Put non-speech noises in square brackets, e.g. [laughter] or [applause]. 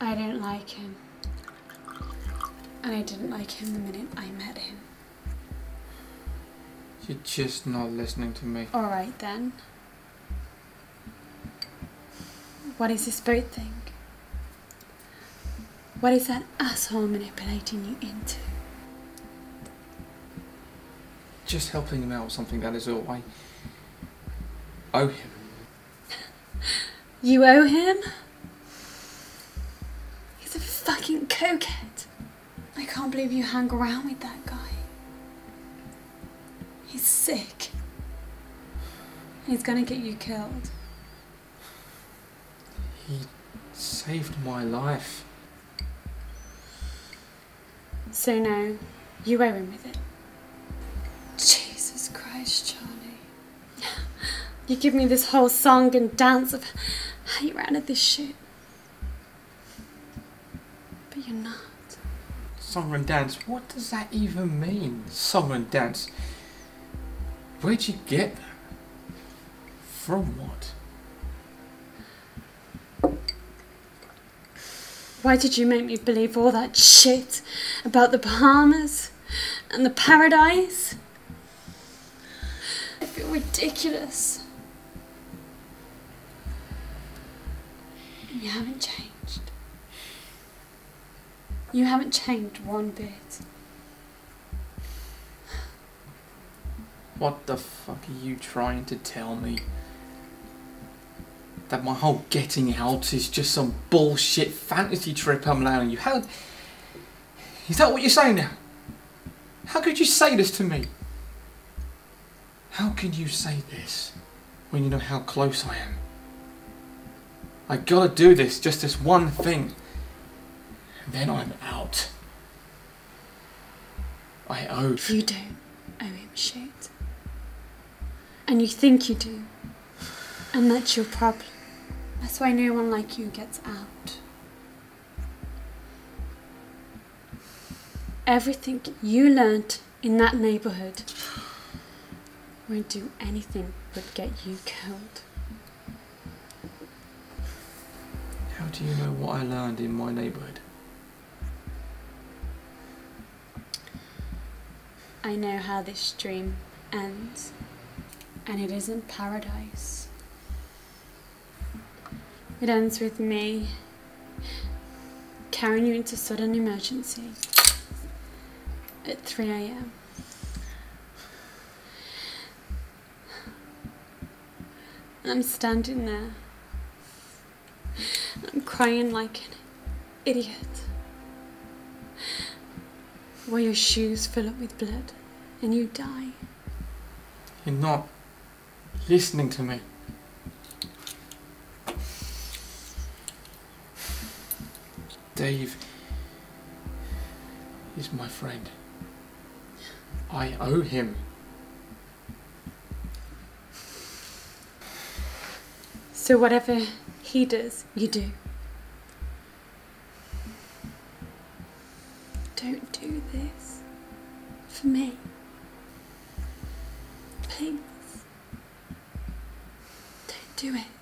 I don't like him. And I didn't like him the minute I met him. You're just not listening to me. Alright then. What is this boat thing? What is that asshole manipulating you into? Just helping him out with something, that is all. I owe him. [laughs] You owe him? Cokehead. I can't believe you hang around with that guy. He's sick. He's gonna get you killed. He saved my life. So now, you owe him with it. Jesus Christ, Charlie. You give me this whole song and dance of how you ran at this shit. But you're not. Song and dance. What does that even mean? Song and dance. Where'd you get that? From what? Why did you make me believe all that shit about the Bahamas and the paradise? I feel ridiculous. And you haven't changed. You haven't changed one bit. What the fuck are you trying to tell me? That my whole getting out is just some bullshit fantasy trip I'm allowing you. How. Is that what you're saying now? How could you say this to me? How can you say this when you know how close I am? I gotta do this, just this one thing. Then I'm out. I owe. You don't owe him shit. And you think you do. And that's your problem. That's why no one like you gets out. Everything you learnt in that neighborhood won't do anything but get you killed. How do you know what I learned in my neighbourhood? I know how this dream ends, and it isn't paradise. It ends with me carrying you into sudden emergency at 3 a.m. I'm standing there. I'm crying like an idiot. While your shoes fill up with blood and you die. You're not listening to me. Dave is my friend. I owe him. So whatever he does, you do. Don't do this for me. Please. Don't do it.